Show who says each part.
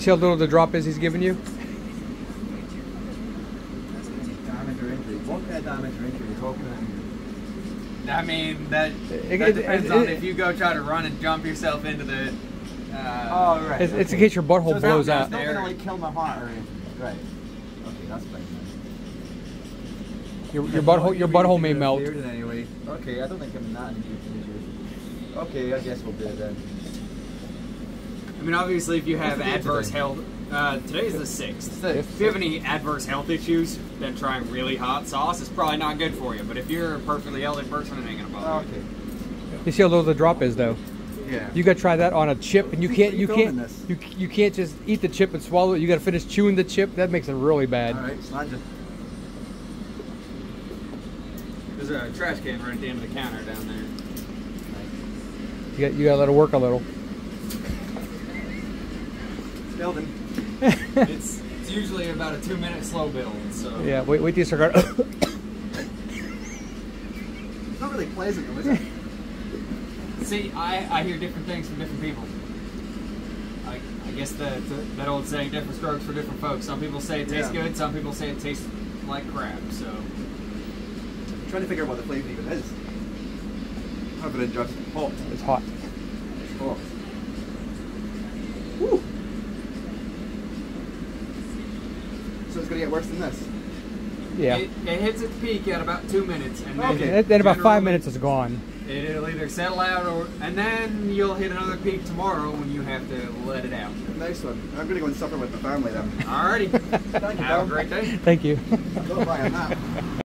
Speaker 1: see how little the drop is he's giving you?
Speaker 2: Damage injury. What kind of damage injury are talking about?
Speaker 3: I mean, that,
Speaker 1: It-
Speaker 3: that
Speaker 1: it-
Speaker 3: depends
Speaker 1: it-
Speaker 3: on if you go try to run and jump yourself into the. Uh,
Speaker 2: Oh, right.
Speaker 1: It's, it's in case your butthole
Speaker 2: So
Speaker 1: blows out.
Speaker 2: It's not gonna like kill my heart or anything. Right. Okay, that's fine.
Speaker 1: Your, your butthole your butthole may melt.
Speaker 2: Anyway. Okay, I don't think I'm in that injured. Okay, I guess we'll do it then.
Speaker 3: I mean, obviously, if you have
Speaker 2: What's the date
Speaker 3: adverse
Speaker 2: today?
Speaker 3: health, uh, today's the sixth.
Speaker 2: Sixth.
Speaker 3: If you have any adverse health issues, then trying really hot sauce is probably not good for you. But if you're a perfectly healthy person, it ain't gonna bother you.
Speaker 2: Okay.
Speaker 1: You see how little the drop is though.
Speaker 2: Yeah.
Speaker 1: You gotta try that on a chip, and you can't
Speaker 2: you
Speaker 1: you can't you, you can't just eat the chip and swallow it. You gotta finish chewing the chip. That makes it really bad.
Speaker 2: All right, Slanja.
Speaker 3: There's a trash can right at the end of the counter down there.
Speaker 1: You got you gotta let it work a little.
Speaker 2: Building.
Speaker 3: it's, it's usually about a two minute slow build. So
Speaker 1: Yeah, wait wait till you start.
Speaker 2: It's not really pleasant though, is it?
Speaker 3: See, I, I hear different things from different people. I, I guess that that old saying, different strokes for different folks. Some people say it tastes
Speaker 2: Yeah.
Speaker 3: good. Some people say it tastes like crap. So
Speaker 2: I'm trying to figure out what the flavour even is. Have it in just hot.
Speaker 1: it's hot.
Speaker 2: It's hot. Woo. So it's gonna get worse than this.
Speaker 1: Yeah.
Speaker 3: it, it hits its peak at about two minutes, and then,
Speaker 2: Okay.
Speaker 1: Then, then about five minutes it's gone.
Speaker 3: It'll either settle out, or and then you'll hit another peak tomorrow when you have to let it out.
Speaker 2: Nice one. I'm gonna go and suffer with the family then.
Speaker 3: Alrighty,
Speaker 2: Thank you,
Speaker 3: have a great day.
Speaker 1: Thank you.